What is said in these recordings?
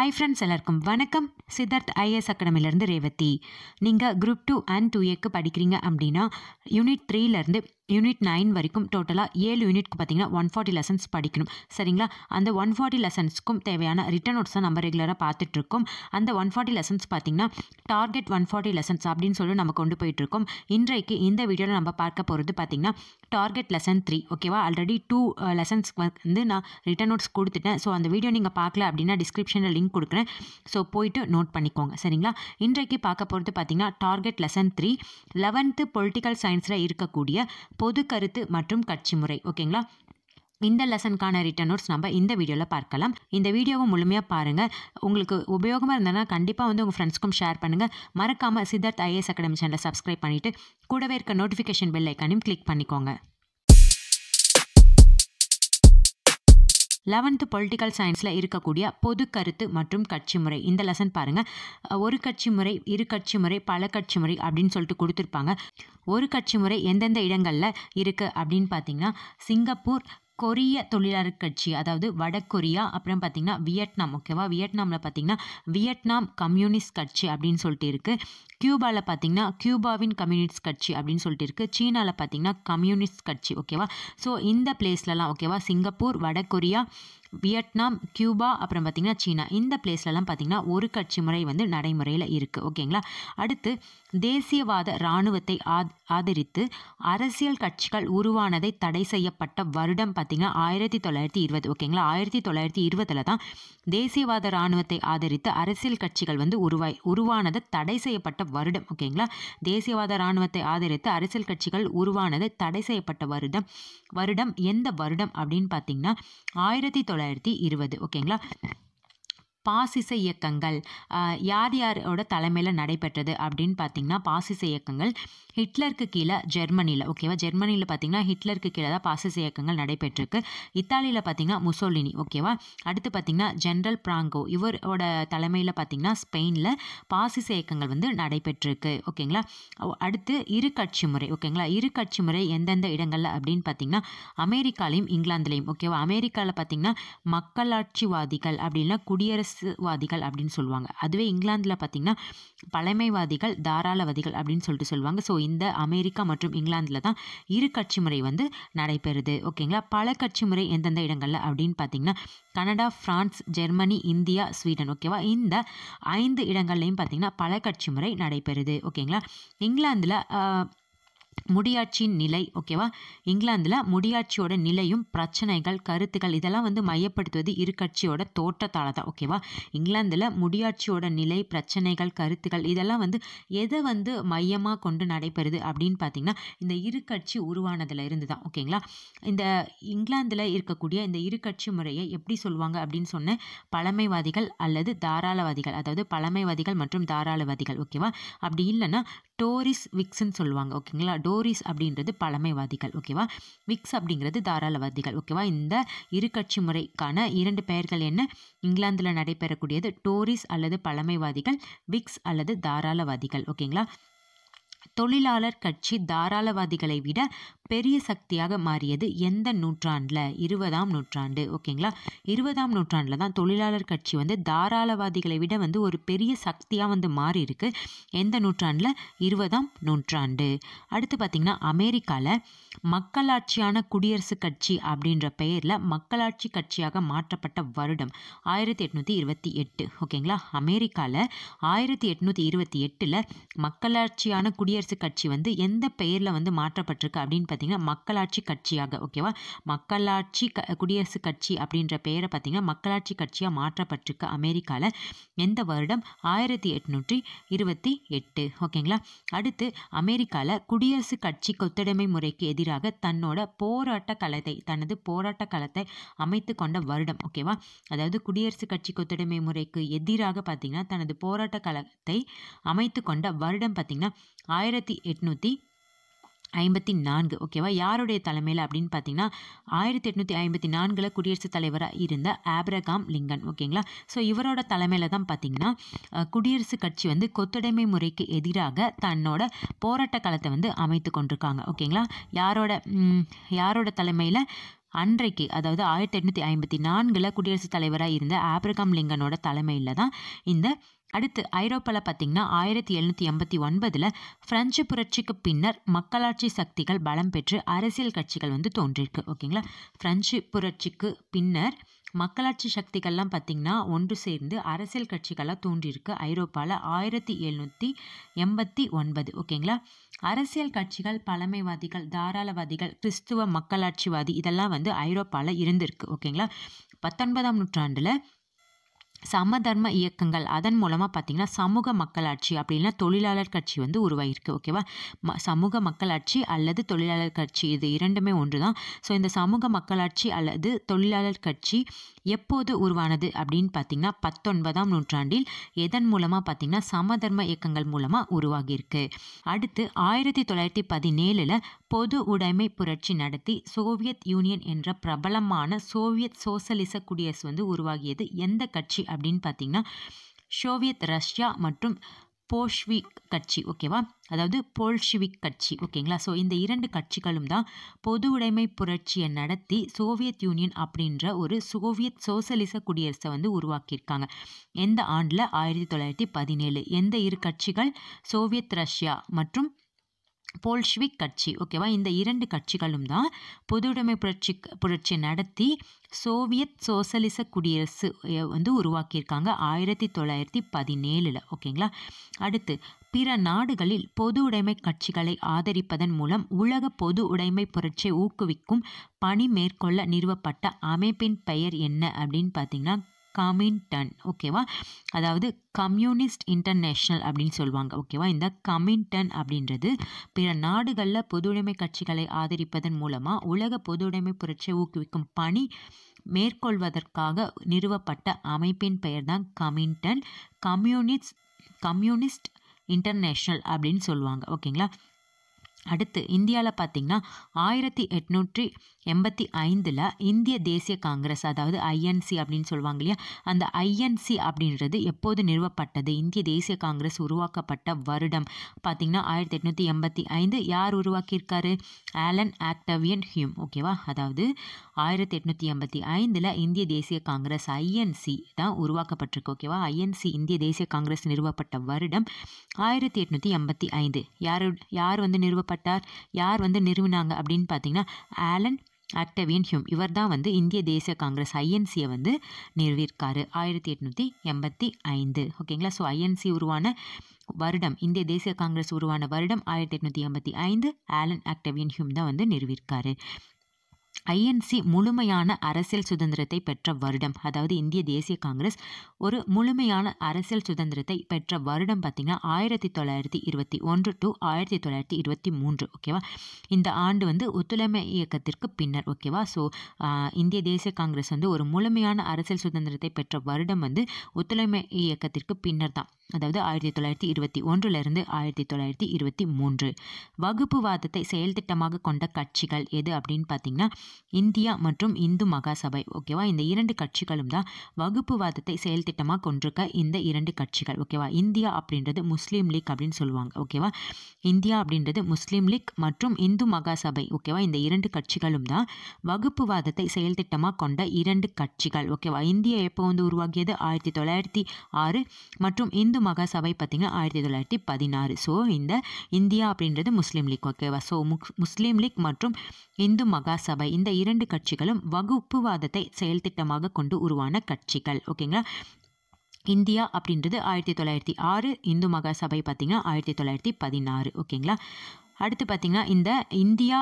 Hi friends எல்லாருக்கும் வணக்கம். Siddharth IAS அகாடமிலேருந்து ரேவதி. நீங்கள் குரூப் டூ அண்ட் டூ ஏக்கு படிக்கிறீங்க அப்படின்னா யூனிட் த்ரீலேருந்து யூனிட் நைன் வரைக்கும் டோட்டலாக ஏழு யூனிட்க்கு பார்த்தீங்கன்னா ஒன் ஃபார்ட்டி லெசன்ஸ் படிக்கணும். சரிங்களா? அந்த ஒன் ஃபார்ட்டி லெசன்ஸ்க்கும் தேவையான ரிட்டன் நோட்ஸ் தான் நம்ம ரெகுலராக பார்த்துட்ருக்கோம். அந்த ஒன் ஃபார்ட்டி லெசன்ஸ் பார்த்தீங்கன்னா டார்கெட் ஒன் ஃபார்ட்டி லெசன்ஸ் அப்படின்னு சொல்லி நம்ம கொண்டு போயிட்டுருக்கோம் இன்றைக்கு இந்த வீடியோவில் நம்ம பார்க்க போகிறது பார்த்தீங்கன்னா டார்கெட் லெசன் த்ரீ ஓகேவா ஆல்ரெடி டூ லெசன்ஸ் வந்து நான் ரிட்டன் நோட்ஸ் கொடுத்துட்டேன். ஸோ அந்த வீடியோ நீங்கள் பார்க்கல அப்படின்னா டிஸ்கிரிப்ஷனில் லிங்க் கொடுக்குறேன். ஸோ போயிட்டு நோட் பண்ணிக்கோங்க. சரிங்களா? இன்றைக்கு பார்க்க போகிறது பார்த்தீங்கன்னா target lesson three eleventh political சயின்ஸில் இருக்கக்கூடிய பொது கருத்து மற்றும் கட்சி முறை ஓகேங்களா? இந்த லெசனுக்கான ரிட்டன் நோட்ஸ் நம்ம இந்த வீடியோவில் பார்க்கலாம். இந்த வீடியோவை முழுமையாக பாருங்கள் உங்களுக்கு உபயோகமாக இருந்ததுன்னா கண்டிப்பாக வந்து உங்கள் ஃப்ரெண்ட்ஸ்க்கும் ஷேர் பண்ணுங்கள் மறக்காமல் சித்தார்த் ஐஏஎஸ் அகாடமி சேனலை சப்ஸ்கிரைப் பண்ணிவிட்டு கூடவே இருக்க நோட்டிஃபிகேஷன் பெல் ஐக்கானையும் கிளிக் பண்ணிக்கோங்க. லெவன்த்து பொலிட்டிக்கல் சயின்ஸில் இருக்கக்கூடிய பொது கருத்து மற்றும் கட்சி முறை. இந்த லெசன் பாருங்கள் ஒரு கட்சி முறை இரு கட்சி முறை பல கட்சி முறை அப்படின்னு சொல்லிட்டு கொடுத்துருப்பாங்க. ஒரு கட்சி முறை எந்தெந்த இடங்களில் இருக்குது அப்படின்னு பார்த்தீங்கன்னா சிங்கப்பூர் கொரிய தொழிலாளர் கட்சி அதாவது வடகொரியா அப்புறம் பார்த்திங்கன்னா வியட்நாம் ஓகேவா? வியட்நாமில் பார்த்திங்கன்னா வியட்நாம் கம்யூனிஸ்ட் கட்சி அப்படின்னு சொல்லிட்டு இருக்குது கியூபாவில் பார்த்திங்கன்னா கியூபாவின் கம்யூனிஸ்ட் கட்சி அப்படின்னு சொல்லிட்டு இருக்குது சீனாவில் பார்த்திங்கன்னா கம்யூனிஸ்ட் கட்சி ஓகேவா? ஸோ இந்த பிளேஸ்லலாம் ஓகேவா? சிங்கப்பூர் வடகொரியா வியட்நாம் கியூபா அப்புறம் பார்த்திங்கன்னா சீனா. இந்த பிளேஸ்லலாம் பார்த்திங்கன்னா ஒரு கட்சி முறை வந்து நடைமுறையில் இருக்குது ஓகேங்களா? அடுத்து தேசியவாத இராணுவத்தை ஆதரித்து அரசியல் கட்சிகள் உருவானதை தடை செய்யப்பட்ட வருடம் பார்த்திங்கன்னா ஆயிரத்தி தொள்ளாயிரத்தி இருபது. ஓகேங்களா? ஆயிரத்தி தொள்ளாயிரத்தி இருபதில் தான் தேசியவாத இராணுவத்தை ஆதரித்து அரசியல் கட்சிகள் வந்து உருவாய் உருவானது தடை செய்யப்பட்ட வருடம். ஓகேங்களா? தேசியவாத இராணுவத்தை ஆதரித்து அரசியல் கட்சிகள் உருவானது தடை செய்யப்பட்ட வருடம் வருடம் எந்த வருடம் அப்படின்னு பார்த்தீங்கன்னா ஆயிரத்தி தொள்ளாயிரத்தி இருபது ஓகேங்களா? பாசிச இயக்கங்கள் யார் யாரோட தலைமையில் நடைபெற்றது அப்படின்னு பார்த்தீங்கன்னா பாசிச இயக்கங்கள் ஹிட்லருக்கு கீழே ஜெர்மனியில் ஓகேவா ஜெர்மனியில் பார்த்தீங்கன்னா ஹிட்லருக்கு கீழே தான் பாசிச இயக்கங்கள் நடைபெற்றிருக்கு. இத்தாலியில் பார்த்தீங்கன்னா முசோலினி ஓகேவா அடுத்து பார்த்தீங்கன்னா ஜென்ரல் பிராங்கோ இவரோட தலைமையில் பார்த்தீங்கன்னா ஸ்பெயினில் பாசிச இயக்கங்கள் வந்து நடைபெற்றிருக்கு ஓகேங்களா அடுத்து இரு கட்சி முறை ஓகேங்களா இரு கட்சி முறை எந்தெந்த இடங்களில் அப்படின்னு பார்த்தீங்கன்னா அமெரிக்காலையும் இங்கிலாந்துலேயும் ஓகேவா அமெரிக்காவில் பார்த்தீங்கன்னா மக்களாட்சிவாதிகள் அப்படின்னா குடியரசுவாதிகள் அப்படின்னு சொல்லுவாங்க. அதுவே இங்கிலாந்தில் பார்த்தீங்கன்னா பழமைவாதிகள் தாராளவாதிகள் அப்படின்னு சொல்லிட்டு சொல்லுவாங்க. ஸோ இந்த அமெரிக்கா மற்றும் இங்கிலாந்தில் தான் இரு கட்சி முறை வந்து நடைபெறுது. ஓகேங்களா? பல கட்சி முறை எந்தெந்த இடங்களில் அப்படின்னு பார்த்தீங்கன்னா Canada France Germany India Sweden ஓகேவா? இந்த ஐந்து இடங்கள்லையும் பார்த்தீங்கன்னா பல கட்சி முறை நடைபெறுது. ஓகேங்களா? இங்கிலாந்தில் முடியாட்சியின் நிலை ஓகேவா இங்கிலாந்தில் முடியாட்சியோட நிலையும் பிரச்சனைகள் கருத்துக்கள் இதெல்லாம் வந்து மையப்படுத்துவது இரு கட்சியோட தோற்றத்தால் தான் ஓகேவா இங்கிலாந்தில் முடியாட்சியோட நிலை பிரச்சனைகள் கருத்துக்கள் இதெல்லாம் வந்து எதை வந்து மையமாக கொண்டு நடைபெறுது அப்படின்னு பார்த்தீங்கன்னா இந்த இரு கட்சி உருவானதில் இருந்து தான் ஓகேங்களா இந்த இங்கிலாந்தில் இருக்கக்கூடிய இந்த இரு கட்சி முறையை எப்படி சொல்லுவாங்க அப்படின்னு சொன்ன பழமைவாதிகள் அல்லது தாராளவாதிகள் அதாவது பழமைவாதிகள் மற்றும் தாராளவாதிகள் ஓகேவா அப்படி இல்லைன்னா டோரிஸ் விக்ஸ்ன்னு சொல்லுவாங்க ஓகேங்களா டோரிஸ் அப்படின்றது பழமைவாதிகள் ஓகேவா விக்ஸ் அப்படிங்கிறது தாராளவாதிகள் ஓகேவா இந்த இரு கட்சி முறைக்கான இரண்டு பெயர்கள் என்ன? இங்கிலாந்தில் நடைபெறக்கூடியது டோரிஸ் அல்லது பழமைவாதிகள் விக்ஸ் அல்லது தாராளவாதிகள் ஓகேங்களா தொழிலாளர் கட்சி தாராளவாதிகளை விட பெரிய சக்தியாக மாறியது எந்த நூற்றாண்டில்? இருபதாம் நூற்றாண்டு. ஓகேங்களா? இருபதாம் நூற்றாண்டில் தான் தொழிலாளர் கட்சி வந்து தாராளவாதிகளை விட வந்து ஒரு பெரிய சக்தியாக வந்து மாறி இருக்கு எந்த நூற்றாண்டில்? இருபதாம் நூற்றாண்டு. அடுத்து பார்த்திங்கன்னா அமெரிக்காவில் மக்களாட்சியான குடியரசுக் கட்சி அப்படின்ற பெயரில் மக்களாட்சி கட்சியாக மாற்றப்பட்ட வருடம் ஆயிரத்தி எட்நூற்றி இருபத்தி எட்டு. ஓகேங்களா? அமெரிக்காவில் ஆயிரத்தி எட்நூற்றி இருபத்தி எட்டில் மக்களாட்சியான குடியரசுக் கட்சி வந்து எந்த பெயரில் வந்து மாற்றப்பட்டிருக்கு அப்படின்னு பார்த்தீங்கன்னா மக்களாட்சி கட்சியாக ஓகேவா மக்களாட்சி க குடியரசுக் கட்சி அப்படின்ற பெயரை பார்த்தீங்கன்னா மக்களாட்சி கட்சியாக மாற்றப்பட்டிருக்கு அமெரிக்காவில் எந்த வருடம்? ஆயிரத்தி எட்நூற்றி இருபத்தி எட்டு ஓகேங்களா அடுத்து அமெரிக்காவில் குடியரசுக் கட்சி கொத்தடிமை முறைக்கு எதிராக தன்னோட போராட்ட களத்தை தனது போராட்ட களத்தை அமைத்து கொண்ட வருடம் ஓகேவா அதாவது குடியரசுக் கட்சி கொத்தடிமை முறைக்கு எதிராக பார்த்தீங்கன்னா தனது போராட்ட களத்தை அமைத்து கொண்ட வருடம் பார்த்தீங்கன்னா ஆயிரத்தி எட்நூற்றி ஐம்பத்தி நான்கு ஓகேவா யாருடைய தலைமையில் அப்படின்னு பார்த்தீங்கன்னா ஆயிரத்தி எட்நூற்றி ஐம்பத்தி நான்கில் குடியரசுத் தலைவராக இருந்த ஆப்ரகாம் லிங்கன் ஓகேங்களா ஸோ இவரோட தலைமையில் தான் பார்த்தீங்கன்னா குடியரசுக் கட்சி வந்து கொத்தடைமை முறைக்கு எதிராக தன்னோட போராட்ட களத்தை வந்து அமைத்து கொண்டிருக்காங்க ஓகேங்களா யாரோட யாரோட தலைமையில்? அன்றைக்கு அதாவது ஆயிரத்தி எட்நூற்றி ஐம்பத்தி நான்கில் குடியரசுத் தலைவராக இருந்த ஆப்ரகாம் லிங்கனோட தலைமையில் தான் இந்த அடுத்து ஐரோப்பாவில் பார்த்திங்கன்னா ஆயிரத்தி எழுநூற்றி எண்பத்தி ஒன்பதில் ஃப்ரெஞ்சு புரட்சிக்கு பின்னர் மக்களாட்சி சக்திகள் பலம் பெற்று அரசியல் கட்சிகள் வந்து தோன்றியிருக்கு ஓகேங்களா? ஃப்ரெஞ்சு புரட்சிக்கு பின்னர் மக்களாட்சி சக்திகள்லாம் பார்த்திங்கன்னா ஒன்று சேர்ந்து அரசியல் கட்சிகளாக தோன்றியிருக்கு ஐரோப்பாவில் ஆயிரத்தி எழுநூற்றி எண்பத்தி ஒன்பது ஓகேங்களா? அரசியல் கட்சிகள் பழமைவாதிகள் தாராளவாதிகள் கிறிஸ்துவ மக்களாட்சிவாதி இதெல்லாம் வந்து ஐரோப்பாவில் இருந்திருக்கு ஓகேங்களா? பத்தொன்பதாம் நூற்றாண்டில் சமதர்ம இயக்கங்கள் அதன் மூலமாக பார்த்திங்கன்னா சமூக மக்களாட்சி அப்படின்னா தொழிலாளர் கட்சி வந்து உருவாகிருக்கு ஓகேவா ம சமூக மக்களாட்சி அல்லது தொழிலாளர் கட்சி இது இரண்டுமே ஒன்று தான் ஸோ இந்த சமூக மக்களாட்சி அல்லது தொழிலாளர் கட்சி எப்போது உருவானது அப்படின்னு பார்த்திங்கன்னா பத்தொன்பதாம் நூற்றாண்டில் எதன் மூலமாக பார்த்திங்கன்னா சமதர்ம இயக்கங்கள் மூலமாக உருவாகியிருக்கு. அடுத்து ஆயிரத்தி தொள்ளாயிரத்தி பதினேழில் பொது உடைமை புரட்சி நடத்தி சோவியத் யூனியன் என்ற பிரபலமான சோவியத் சோசலிச குடியரசு வந்து உருவாகியது எந்த கட்சி அப்படின்னு பார்த்தீங்கன்னா சோவியத் ரஷ்யா மற்றும் போஷ்விக் கட்சி ஓகேவா அதாவது போல்ஷிவிக் கட்சி ஓகேங்களா ஸோ இந்த இரண்டு கட்சிகளும் தான் பொது உடைமை புரட்சியை நடத்தி சோவியத் யூனியன் அப்படின்ற ஒரு சோவியத் சோசலிச குடியரசை வந்து உருவாக்கியிருக்காங்க. எந்த ஆண்டில்? ஆயிரத்தி தொள்ளாயிரத்தி பதினேழு. எந்த இரு கட்சிகள்? சோவியத் ரஷ்யா மற்றும் போல்ஷ்விக் கட்சி ஓகேவா இந்த இரண்டு கட்சிகளும் தான் பொதுவுடைமை புரட்சி புரட்சி நடத்தி சோவியத் சோசலிச குடியரசு வந்து உருவாக்கியிருக்காங்க ஆயிரத்தி தொள்ளாயிரத்தி பதினேழில் ஓகேங்களா அடுத்து பிற நாடுகளில் பொது உடைமை கட்சிகளை ஆதரிப்பதன் மூலம் உலக பொது உடைமை புரட்சியை ஊக்குவிக்கும் பணி மேற்கொள்ள நிறுவப்பட்ட அமைப்பின் பெயர் என்ன அப்படின்னு பார்த்தீங்கன்னா கமின்டன் ஓகேவா அதாவது கம்யூனிஸ்ட் இன்டர்நேஷ்னல் அப்படின்னு சொல்லுவாங்க ஓகேவா இந்த கமின்டன் அப்படின்றது பிற நாடுகளில் பொதுவுடைமை கட்சிகளை ஆதரிப்பதன் மூலமாக உலக பொதுவுடைமை புரட்சியை ஊக்குவிக்கும் பணி மேற்கொள்வதற்காக நிறுவப்பட்ட அமைப்பின் பெயர் தான் கமின்டன் கம்யூனிஸ்ட் கம்யூனிஸ்ட் இன்டர்நேஷ்னல் அப்படின்னு சொல்லுவாங்க ஓகேங்களா அடுத்து இந்தியாவில் பார்த்திங்கன்னா ஆயிரத்தி எட்நூற்றி எண்பத்தி ஐந்தில் இந்திய தேசிய காங்கிரஸ் அதாவது ஐஎன்சி அப்படின்னு சொல்லுவாங்க இல்லையா? அந்த ஐஎன்சி அப்படின்றது எப்போது நிறுவப்பட்டது? இந்திய தேசிய காங்கிரஸ் உருவாக்கப்பட்ட வருடம். பார்த்திங்கன்னா ஆயிரத்தி எட்நூற்றி எண்பத்தி ஐந்து யார் உருவாக்கியிருக்காரு? ஆலன் ஆக்டவியன் ஹியூம் ஓகேவா அதாவது ஆயிரத்தி எட்நூற்றி எண்பத்தி ஐந்தில் இந்திய தேசிய காங்கிரஸ் ஐஎன்சி தான் உருவாக்கப்பட்டிருக்கு ஓகேவா ஐஎன்சி இந்திய தேசிய காங்கிரஸ் நிறுவப்பட்ட வருடம் ஆயிரத்தி எட்நூற்றி எண்பத்தி ஐந்து. யார் யார் வந்து நிறுவப்பட்டார்? யார் வந்து நிறுவினாங்க அப்படின்னு பார்த்தீங்கன்னா ஆலன் ஆக்டவியன் ஹியூம் இவர் தான் வந்து இந்திய தேசிய காங்கிரஸ் ஐஎன்சியை வந்து நிறுவியிருக்காரு. ஆயிரத்தி எட்நூற்றி எண்பத்தி ஐந்து. ஓகேங்களா ஸோ ஐஎன்சி உருவான வருடம் இந்திய தேசிய காங்கிரஸ் உருவான வருடம் ஆயிரத்தி எட்நூற்றி எண்பத்தி ஐந்து. ஆலன் ஆக்டவியன் ஹியூம் தான் வந்து நிறுவியிருக்காரு. ஐஎன்சி முழுமையான அரசியல் சுதந்திரத்தை பெற்ற வருடம் அதாவது இந்திய தேசிய காங்கிரஸ் ஒரு முழுமையான அரசியல் சுதந்திரத்தை பெற்ற வருடம் பார்த்திங்கன்னா ஆயிரத்தி தொள்ளாயிரத்தி இருபத்தி ஒன்று டு ஆயிரத்தி தொள்ளாயிரத்தி இருபத்தி மூன்று ஓகேவா இந்த ஆண்டு வந்து ஒத்துழைமை இயக்கத்திற்கு பின்னர் ஓகேவா ஸோ இந்திய தேசிய காங்கிரஸ் வந்து ஒரு முழுமையான அரசியல் சுதந்திரத்தை பெற்ற வருடம் வந்து ஒத்துழைமை இயக்கத்திற்கு பின்னர் தான் அதாவது ஆயிரத்தி தொள்ளாயிரத்தி இருபத்தி ஒன்றுலேருந்து ஆயிரத்தி தொள்ளாயிரத்தி இருபத்தி மூன்று. வகுப்புவாதத்தை செயல்திட்டமாக கொண்ட கட்சிகள் எது அப்படின்னு பார்த்தீங்கன்னா இந்தியா மற்றும் இந்து மகாசபை ஓகேவா இந்த இரண்டு கட்சிகளும் தான் வகுப்புவாதத்தை செயல்திட்டமாக கொண்டிருக்க இந்த இரண்டு கட்சிகள் ஓகேவா இந்தியா அப்படின்றது முஸ்லீம் லீக் அப்படின்னு சொல்லுவாங்க ஓகேவா இந்தியா அப்படின்றது முஸ்லீம் லீக் மற்றும் இந்து மகாசபை ஓகேவா இந்த இரண்டு கட்சிகளும் தான் வகுப்புவாதத்தை செயல்திட்டமாக கொண்ட இரண்டு கட்சிகள் ஓகேவா இந்தியா எப்போ வந்து உருவாகியது ஆயிரத்தி தொள்ளாயிரத்தி ஆறு மற்றும் இந்து மகாசபை பார்த்திங்கன்னா ஆயிரத்தி தொள்ளாயிரத்தி பதினாறு. ஸோ இந்த இந்தியா அப்படின்றது முஸ்லீம் லீக் ஓகேவா ஸோ முஸ்லீம் லீக் மற்றும் இந்து மகாசபை இந்த இரண்டு கட்சிகளும் வகுப்புவாதத்தை செயல்திட்டமாக கொண்டு உருவான கட்சிகள் ஓகேங்களா இந்தியா அப்படின்றது ஆயிரத்தி தொள்ளாயிரத்தி ஆறு இந்து மகாசபை பார்த்திங்கன்னா ஆயிரத்தி தொள்ளாயிரத்தி பதினாறு ஓகேங்களா அடுத்து பார்த்திங்கன்னா இந்த இந்தியா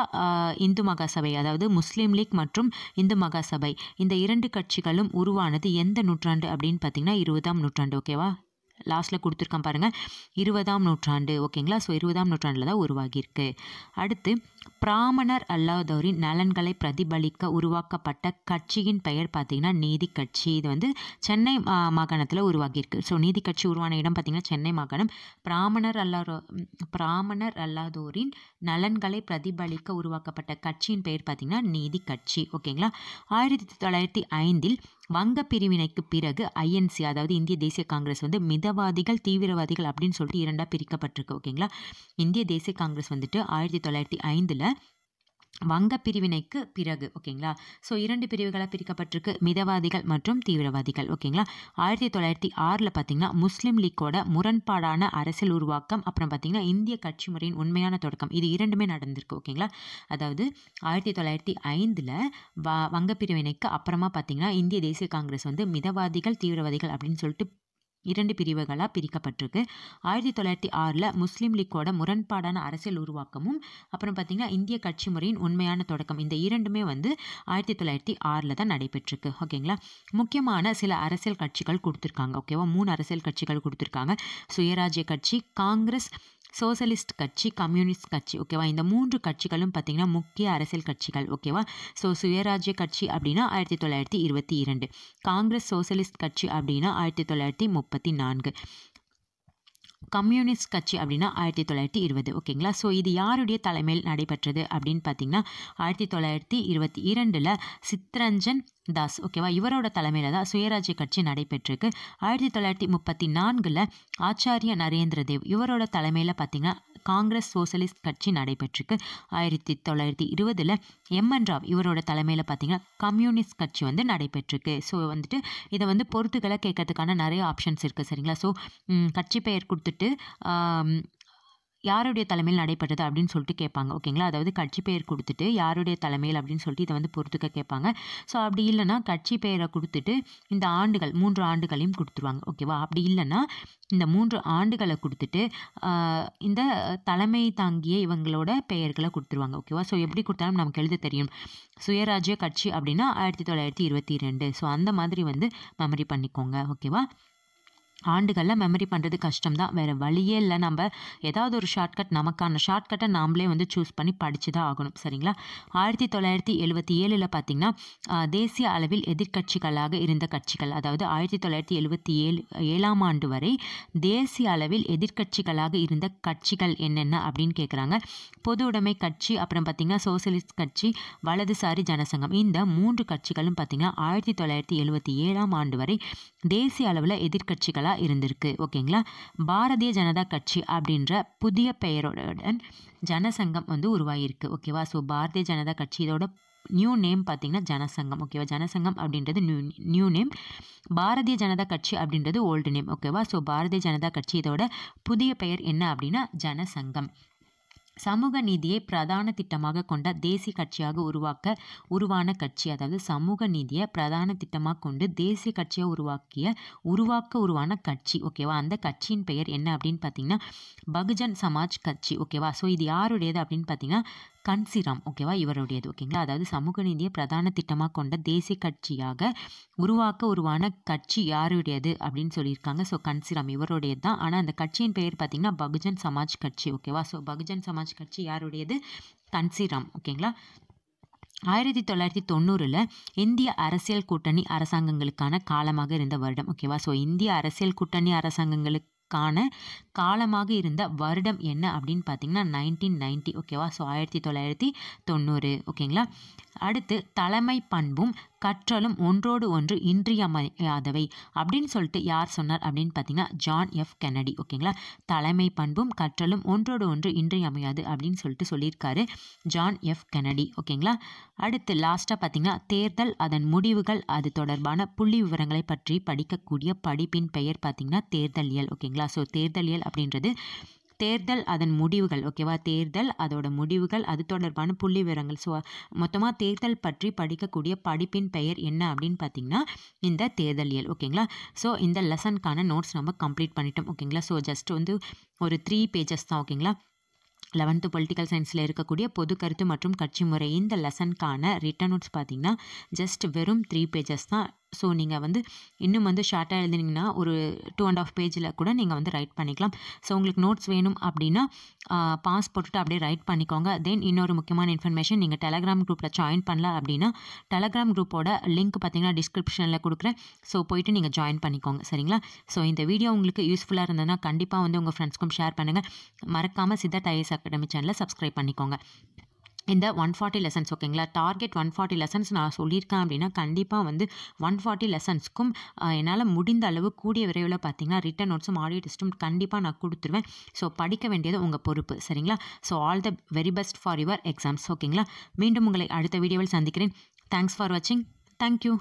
இந்து மகாசபை அதாவது முஸ்லீம் லீக் மற்றும் இந்து மகாசபை இந்த இரண்டு கட்சிகளும் உருவானது எந்த நூற்றாண்டு அப்படின்னு பார்த்திங்கன்னா இருபதாம் நூற்றாண்டு ஓகேவா லாஸ்ட்டில் கொடுத்துருக்கேன் பாருங்கள் இருபதாம் நூற்றாண்டு ஓகேங்களா ஸோ இருபதாம் நூற்றாண்டில் தான் உருவாகியிருக்கு. அடுத்து பிராமணர் அல்லாதோரின் நலன்களை பிரதிபலிக்க உருவாக்கப்பட்ட கட்சியின் பெயர் பார்த்திங்கன்னா நீதி கட்சி. இது வந்து சென்னை மாகாணத்தில் உருவாகியிருக்கு. ஸோ நீதி கட்சி உருவான இடம் பார்த்திங்கன்னா சென்னை மாகாணம். பிராமணர் அல்லாதோ பிராமணர் அல்லாதோரின் நலன்களை பிரதிபலிக்க உருவாக்கப்பட்ட கட்சியின் பெயர் பார்த்திங்கன்னா நீதி கட்சி. ஓகேங்களா? ஆயிரத்தி தொள்ளாயிரத்தி ஐந்தில் வங்க பிரிவினைக்கு பிறகு ஐஎன்சி அதாவது இந்திய தேசிய காங்கிரஸ் வந்து மிதவாதிகள் தீவிரவாதிகள் அப்படின்னு சொல்லிட்டு இரண்டாக பிரிக்கப்பட்டிருக்கு. ஓகேங்களா? இந்திய தேசிய காங்கிரஸ் வந்துட்டு ஆயிரத்தி தொள்ளாயிரத்தி ஐந்தில் வங்க பிரிவினைக்கு பிறகு ஓகேங்களா? ஸோ இரண்டு பிரிவுகளாக பிரிக்கப்பட்டிருக்கு. மிதவாதிகள் மற்றும் தீவிரவாதிகள் ஓகேங்களா? ஆயிரத்தி தொள்ளாயிரத்தி ஆறில் பார்த்தீங்கன்னா முஸ்லீம் லீக்கோட முரண்பாடான அரசியல் உருவாக்கம் அப்புறம் பார்த்தீங்கன்னா இந்திய கட்சி முறையின் உண்மையான தொடக்கம். இது இரண்டுமே நடந்திருக்கு ஓகேங்களா? அதாவது ஆயிரத்தி தொள்ளாயிரத்தி ஐந்தில் வ வங்க பிரிவினைக்கு அப்புறமா பார்த்தீங்கன்னா இந்திய தேசிய காங்கிரஸ் வந்து மிதவாதிகள் தீவிரவாதிகள் அப்படின்னு சொல்லிட்டு இரண்டு பிரிவுகளாக பிரிக்கப்பட்டிருக்கு. ஆயிரத்தி தொள்ளாயிரத்தி ஆறில் முஸ்லீம் லீக்கோட முரண்பாடான அரசியல் உருவாக்கமும் அப்புறம் பார்த்திங்கன்னா இந்திய கட்சி முறையின் உண்மையான தொடக்கம் இந்த இரண்டுமே வந்து ஆயிரத்தி தொள்ளாயிரத்தி ஆறில் தான் நடைபெற்றிருக்கு. ஓகேங்களா? முக்கியமான சில அரசியல் கட்சிகள் கொடுத்துருக்காங்க. ஓகேவா? மூணு அரசியல் கட்சிகள் கொடுத்துருக்காங்க. சுயராஜ்ய கட்சி காங்கிரஸ் சோசலிஸ்ட் கட்சி கம்யூனிஸ்ட் கட்சி ஓகேவா? இந்த மூன்று கட்சிகளும் பார்த்திங்கன்னா முக்கிய அரசியல் கட்சிகள் ஓகேவா? ஸோ சுயராஜ்ய கட்சி அப்படின்னா ஆயிரத்தி தொள்ளாயிரத்தி இருபத்தி இரண்டு. காங்கிரஸ் சோசலிஸ்ட் கட்சி அப்படின்னா ஆயிரத்தி தொள்ளாயிரத்தி முப்பத்தி நான்கு. கம்யூனிஸ்ட் கட்சி அப்படின்னா ஆயிரத்தி தொள்ளாயிரத்தி இருபது ஓகேங்களா? ஸோ இது யாருடைய தலைமையில் நடைபெற்றது அப்படின்னு பார்த்தீங்கன்னா ஆயிரத்தி தொள்ளாயிரத்தி இருபத்தி இரண்டில் சித்ரஞ்சன் தாஸ் ஓகேவா? இவரோட தலைமையில் தான் சுயராஜ்ய கட்சி நடைபெற்றிருக்கு. ஆயிரத்தி தொள்ளாயிரத்தி முப்பத்தி நான்கில் ஆச்சாரிய நரேந்திர தேவ் இவரோட தலைமையில் பார்த்தீங்கன்னா காங்கிரஸ் சோசலிஸ்ட் கட்சி நடைபெற்றிருக்கு. ஆயிரத்தி தொள்ளாயிரத்தி இருபதில் எம்என் ராவ் இவரோட தலைமையில் பார்த்தீங்கன்னா கம்யூனிஸ்ட் கட்சி வந்து நடைபெற்றிருக்கு. ஸோ வந்துட்டு இதை வந்து பொறுத்துக்களை கேட்கறதுக்கான நிறைய ஆப்ஷன்ஸ் இருக்குது சரிங்களா? ஸோ கட்சி பெயர் கொடுத்துட்டு யாருடைய தலைமையில் நடைபெற்றது அப்படின்னு சொல்லிட்டு கேட்பாங்க. ஓகேங்களா அதாவது கட்சி பெயர் கொடுத்துட்டு யாருடைய தலைமையில் அப்படின்னு சொல்லிட்டு இதை வந்து பொறுத்துக்க கேட்பாங்க. ஸோ அப்படி இல்லைன்னா கட்சி பெயரை கொடுத்துட்டு இந்த ஆண்டுகள் மூன்று ஆண்டுகளையும் கொடுத்துருவாங்க. ஓகேவா அப்படி இல்லைன்னா இந்த மூன்று ஆண்டுகளை கொடுத்துட்டு இந்த தலைமை தாங்கிய இவங்களோட பெயர்களை கொடுத்துருவாங்க. ஓகேவா ஸோ எப்படி கொடுத்தாலும் நமக்கு எழுத தெரியும். சுயராஜ்ய கட்சி அப்படின்னா ஆயிரத்தி தொள்ளாயிரத்தி இருபத்தி ரெண்டு ஸோ அந்த மாதிரி வந்து மெமரி பண்ணிக்கோங்க. ஓகேவா ஆண்டுகளில் மெமரி பண்ணுறது கஷ்டம் தான் வேறு வழியே இல்லை. நம்ம ஏதாவது ஒரு ஷார்ட்கட் நமக்கான ஷார்ட்கட்டை நாமளே வந்து சூஸ் பண்ணி படித்து தான் ஆகணும். சரிங்களா? ஆயிரத்தி தொள்ளாயிரத்தி எழுபத்தி ஏழில் பார்த்திங்கன்னா தேசிய அளவில் எதிர்க்கட்சிகளாக இருந்த கட்சிகள் அதாவது ஆயிரத்தி தொள்ளாயிரத்தி எழுபத்தி ஏழு ஏழாம் ஆண்டு வரை தேசிய அளவில் எதிர்க்கட்சிகளாக இருந்த கட்சிகள் என்னென்ன அப்படின்னு கேட்குறாங்க பொது உடைமை கட்சி அப்புறம் பார்த்திங்கன்னா சோசலிஸ்ட் கட்சி வலதுசாரி ஜனசங்கம். இந்த மூன்று கட்சிகளும் பார்த்திங்கன்னா ஆயிரத்தி தொள்ளாயிரத்தி எழுபத்தி ஏழாம் ஆண்டு வரை தேசிய அளவில் பெயராக இருந்திருக்கு ஓகேங்களா? பாரதிய ஜனதா கட்சி அப்படின்ற புதிய பெயருடன் ஜனசங்கம் வந்து உருவாகியிருக்கு ஓகேவா? ஸோ பாரதிய ஜனதா கட்சி இதோட நியூ நேம் பார்த்தீங்கன்னா ஜனசங்கம் ஓகேவா? ஜனசங்கம் அப்படின்றது new new name Bharatiya Janata கட்சி அப்படின்றது ஓல்டு நேம் ஓகேவா? ஸோ பாரதிய ஜனதா கட்சி இதோட புதிய பெயர் என்ன அப்படின்னா ஜனசங்கம். சமூக நீதியை பிரதான திட்டமாக கொண்ட தேசிய கட்சியாக உருவாக்க உருவான கட்சி அதாவது சமூக நீதியை பிரதான திட்டமாக கொண்டு தேசிய கட்சியை உருவாக்கிய உருவாக்க உருவான கட்சி ஓகேவா அந்த கட்சியின் பெயர் என்ன அப்படின்னு பார்த்தீங்கன்னா பகுஜன் சமாஜ் கட்சி ஓகேவா ஸோ இது யாருடையது அப்படின்னு பார்த்தீங்கன்னா கன்சிராம் ஓகேவா? இவருடையது ஓகேங்களா? அதாவது சமூக நீதியை பிரதான திட்டமாக கொண்ட தேசிய கட்சியாக உருவாக்க உருவான கட்சி யாருடையது அப்படின்னு சொல்லியிருக்காங்க. ஸோ கன்சிராம் இவருடையது தான். ஆனால் அந்த கட்சியின் பெயர் பார்த்திங்கன்னா பகுஜன் சமாஜ் கட்சி ஓகேவா? ஸோ பகுஜன் சமாஜ் கட்சி யாருடையது? கன்சிராம் ஓகேங்களா? ஆயிரத்தி தொள்ளாயிரத்தி தொண்ணூறில் இந்திய அரசியல் கூட்டணி அரசாங்கங்களுக்கான காலமாக இருந்த வருடம் ஓகேவா? ஸோ இந்திய அரசியல் கூட்டணி அரசாங்கங்களுக்கு கான காலமாக இருந்த வருடம் என்ன அப்படின்னு பார்த்தீங்கன்னா நைன்டீன் நைன்ட்டி ஓகேவா ஸோ ஆயிரத்தி தொள்ளாயிரத்தி தொண்ணூறு ஓகேங்களா அடுத்து தலைமை பண்பும் கற்றலும் ஒன்றோடு ஒன்று இன்றியமையாதவை அப்படின்னு சொல்லிட்டு யார் சொன்னார் அப்படின்னு பார்த்தீங்கன்னா ஜான் எஃப் கென்னடி ஓகேங்களா தலைமை பண்பும் கற்றலும் ஒன்றோடு ஒன்று இன்றியமையாது அப்படின்னு சொல்லிட்டு சொல்லியிருக்காரு ஜான் எஃப் கென்னடி ஓகேங்களா அடுத்து லாஸ்ட்டாக பார்த்தீங்கன்னா தேர்தல் அதன் முடிவுகள் அது தொடர்பான புள்ளி விவரங்களை பற்றி படிக்கக்கூடிய படிப்பின் பெயர் பார்த்தீங்கன்னா தேர்தலியல் ஓகேங்களா ஸோ தேர்தலியல் அப்படின்றது தேர்தல் அதன் முடிவுகள் ஓகேவா தேர்தல் அதோட முடிவுகள் அது தொடர்பான புள்ளி விவரங்கள் ஸோ மொத்தமாக தேர்தல் பற்றி படிக்கக்கூடிய படிப்பின் பெயர் என்ன அப்படின்னு பார்த்தீங்கன்னா இந்த தேர்தலியல் ஓகேங்களா ஸோ இந்த லெசனுக்கான நோட்ஸ் நம்ம கம்ப்ளீட் பண்ணிட்டோம் ஓகேங்களா ஸோ ஜஸ்ட் வந்து ஒரு த்ரீ பேஜஸ் தான் ஓகேங்களா லெவன்த்து பொலிட்டிக்கல் சயின்ஸில் இருக்கக்கூடிய பொது கருத்து மற்றும் கட்சி முறை இந்த லெசனுக்கான ரிட்டன் நோட்ஸ் பார்த்தீங்கன்னா ஜஸ்ட் வெறும் த்ரீ பேஜஸ் தான் ஸோ நீங்கள் வந்து இன்னும் வந்து ஷார்ட்டாக எழுதுனீங்கன்னா ஒரு டூ அண்ட் ஆஃப் பேஜில் கூட நீங்கள் வந்து ரைட் பண்ணிக்கலாம். ஸோ உங்களுக்கு நோட்ஸ் வேணும் அப்படின்னா பாஸ் போட்டுட்டு அப்படியே ரைட் பண்ணிக்கோங்க. தென் இன்னொரு முக்கியமான இன்ஃபர்மேஷன் நீங்கள் டெலகிராம் குரூப்பில் ஜாயின் பண்ணல அப்படின்னா டெலகிராம் குரூப்போட லிங்க் பார்த்தீங்கன்னா டிஸ்கிரிப்ஷனில் கொடுக்குறேன். ஸோ போயிட்டு நீங்கள் ஜாயின் பண்ணிக்கோங்க. சரிங்களா? ஸோ இந்த வீடியோ உங்களுக்கு யூஸ்ஃபுல்லாக இருந்ததுன்னா கண்டிப்பாக வந்து உங்கள் ஃப்ரெண்ட்ஸ்க்கும் ஷேர் பண்ணுங்கள் மறக்காமல் சித்தா ஐஎஸ் அகாடமி சேனலை சப்ஸ்கிரைப் பண்ணிக்கோங்க. இந்த ஒன் ஃபார்ட்டி லெசன்ஸ் ஓகேங்களா டார்கெட் ஒன் ஃபார்ட்டி லெசன்ஸ் நான் சொல்லியிருக்கேன் அப்படின்னா கண்டிப்பாக வந்து ஒன் ஃபார்ட்டி லெசன்ஸ்க்கும் என்னால் முடிந்த அளவு கூடிய விரைவில் பார்த்தீங்கன்னா ரிட்டன் நோட்ஸும் ஆடியோ டெஸ்ட்டும் கண்டிப்பாக நான் கொடுத்துருவேன். ஸோ படிக்க வேண்டியது உங்கள் பொறுப்பு சரிங்களா? So all the very best for your exams ஓகேங்களா மீண்டும் உங்களை அடுத்த வீடியோவில் சந்திக்கிறேன். தேங்க்ஸ் ஃபார் வாட்சிங் தேங்க்யூ